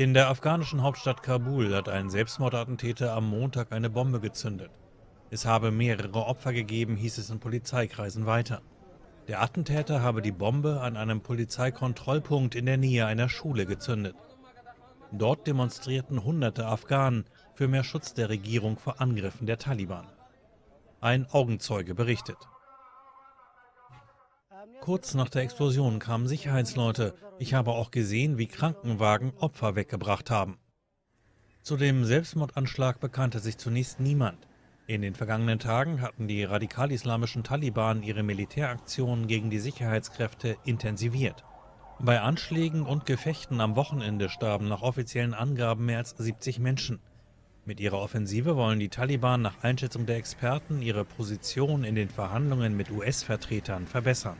In der afghanischen Hauptstadt Kabul hat ein Selbstmordattentäter am Montag eine Bombe gezündet. Es habe mehrere Opfer gegeben, hieß es in Polizeikreisen weiter. Der Attentäter habe die Bombe an einem Polizeikontrollpunkt in der Nähe einer Schule gezündet. Dort demonstrierten hunderte Afghanen für mehr Schutz der Regierung vor Angriffen der Taliban. Ein Augenzeuge berichtet. Kurz nach der Explosion kamen Sicherheitsleute. Ich habe auch gesehen, wie Krankenwagen Opfer weggebracht haben. Zu dem Selbstmordanschlag bekannte sich zunächst niemand. In den vergangenen Tagen hatten die radikal-islamischen Taliban ihre Militäraktionen gegen die Sicherheitskräfte intensiviert. Bei Anschlägen und Gefechten am Wochenende starben nach offiziellen Angaben mehr als 70 Menschen. Mit ihrer Offensive wollen die Taliban nach Einschätzung der Experten ihre Position in den Verhandlungen mit US-Vertretern verbessern.